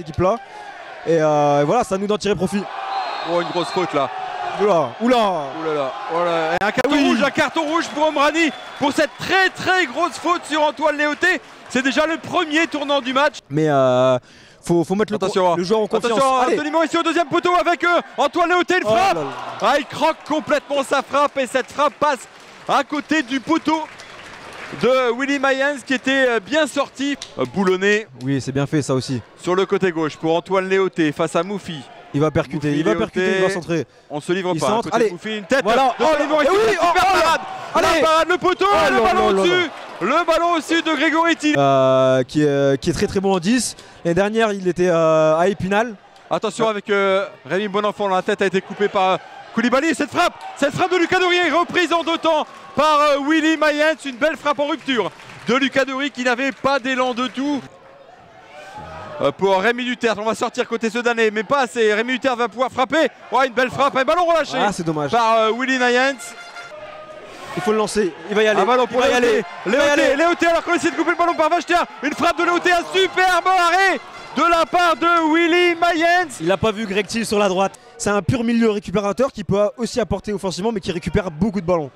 cette équipe-là. Et euh, voilà, à nous d'en tirer profit. Oh, une grosse faute là. Oula, oula. Là là, oh là là. Et un carton Oui. rouge, un carton rouge pour Omrani pour cette très très grosse faute sur Antoine Léoté. C'est déjà le premier tournant du match. Mais euh, faut, faut mettre le, Attention, le joueur en confiance. Attention, Allez. Anthony Mauricio au deuxième poteau avec euh, Antoine Léoté, une Oh là frappe. là. Ah, il croque complètement sa frappe et cette frappe passe à côté du poteau de Willy Mayens qui était euh, bien sorti. Euh, Boulonné Oui, c'est bien fait ça aussi. sur le côté gauche pour Antoine Léoté face à Moufi. Il va percuter, Mouffi, il va Léoté. percuter, il va centrer. On se livre Il pas. centre. Allez. Moufi, une tête. Voilà. Oh, et oui, oh, oh parade. La Allez. parade, le poteau, Oh le ballon au-dessus. Le ballon au-dessus de Grégory Tilly. Euh, qui, est, qui est très très bon en 10. L'année dernière, il était euh, à Épinal. Attention avec euh, Rémi Bonenfant, la tête a été coupée par euh, Koulibaly. Cette frappe, cette frappe de Lucas Dorier, reprise en deux temps par euh, Willy Mayens. Une belle frappe en rupture de Lucas qui n'avait pas d'élan de tout. Euh, pour Rémi Duterte, on va sortir côté Sedané, mais pas assez. Rémi Duterte va pouvoir frapper. Ouais, une belle frappe, un ballon relâché Ah, c'est dommage. par euh, Willy Mayens. Il faut le lancer. Il va y aller. Un ballon pour y aller. Il va y Léoté, aller. Léoté, alors qu'on essaie de couper le ballon par Vacheter. Une frappe de Léoté, un superbe arrêt de la part de Willy Mayens. Il n'a pas vu Greg Thiel sur la droite. C'est un pur milieu récupérateur qui peut aussi apporter offensivement, mais qui récupère beaucoup de ballons.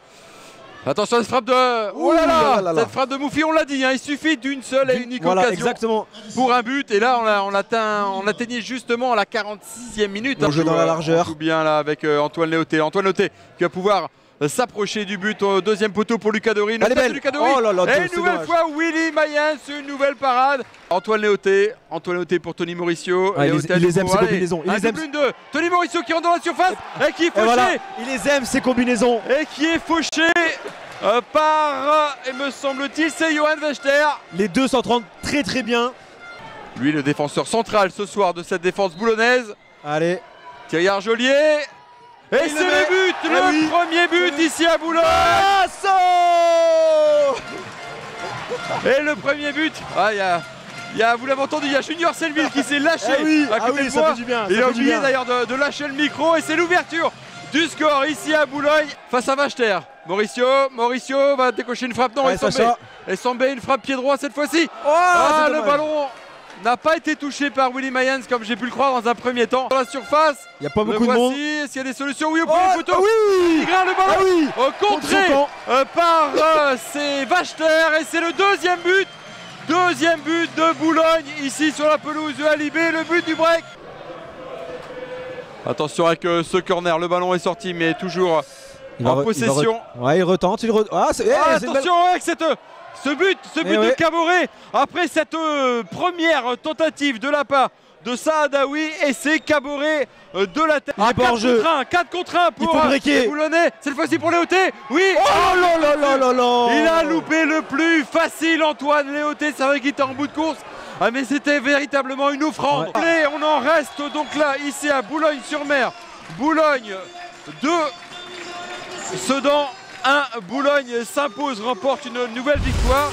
Attention à cette frappe de. Oh Ouh là là, là là là. Cette frappe de Moufi, on l'a dit, hein, il suffit d'une seule et unique Voilà, occasion exactement. pour un but. Et là, on, a, on, atteint, on atteignait justement à la 46e minute. On joue joue, dans la largeur. On joue bien là avec euh, Antoine Léoté. Antoine Léoté qui va pouvoir s'approcher du but au deuxième poteau pour Lucas Dory. Une Elle est tête de belle. Lucas Dory. Oh là là, et une nouvelle dommage. fois, Willy Mayens, une nouvelle parade. Antoine Léoté, Antoine Léoté pour Tony Mauricio. Ah, il les- il aime, Allez, combinaisons. Il les aime. deux. Tony Mauricio qui rentre dans la surface et qui est fauché voilà, il les aime ces combinaisons. et qui est fauché euh, par, euh, et me semble-t-il, c'est Johan Wechter. Les deux s'entendent très très bien. Lui, le défenseur central ce soir de cette défense boulonnaise. Allez, Thierry Arjolier. Et c'est le but, le oui. premier but ici à Boulogne. Et le premier but. Ah, il y a, il y a- vous l'avez entendu, il y a Junior Selville qui s'est lâché. Ah oui, à ah côté oui, de ça moi. fait du bien. Il a oublié d'ailleurs de, de lâcher le micro et c'est l'ouverture du score ici à Boulogne face à Vachter. Mauricio, Mauricio va décocher une frappe. Non, Ouais. Et Sambé, une frappe pied droit cette fois-ci. Oh, Ah, le dommage. ballon n'a pas été touché par Willy Mayens comme j'ai pu le croire dans un premier temps. Dans la surface, Il n'y a pas le beaucoup de monde. Est-ce qu'il y a des solutions Oui, au Oh, premier photo. oui Tigrin, le Ah ballon oui euh, Contre contré euh, par euh, c'est Vachter et c'est le deuxième but. Deuxième but de Boulogne ici sur la pelouse de Alibé, le but du break. Attention avec euh, ce corner, le ballon est sorti mais toujours Il en il possession. Ouais, il retente. Il re- Ah, eh, Ah, belle- attention avec cette, ce but, ce but Eh de ouais. Caboret après cette euh, première tentative de la part de Saadaoui et c'est Caboret euh, de la tête. Pas 4 hors jeu. contre 1, 4 contre 1 pour euh, les Boulonnais. Cette fois-ci pour Léoté. Oui. Oh là là là là là Il a loupé le plus facile Antoine Léoté, c'est vrai qu'il était en bout de course. Ah mais c'était véritablement une offrande. Ouais. Allez, on en reste donc là ici à Boulogne-sur-Mer. Boulogne 2, Sedan 1. Boulogne s'impose, remporte une nouvelle victoire.